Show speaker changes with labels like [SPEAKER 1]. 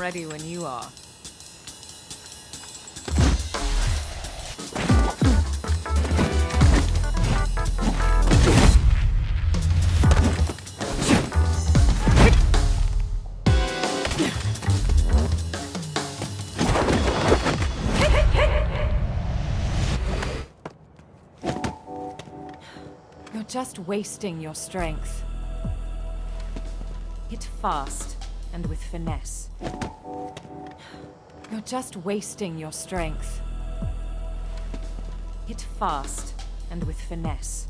[SPEAKER 1] ready when you are. You're just wasting your strength. Hit fast and with finesse. You're just wasting your strength. Hit fast and with finesse.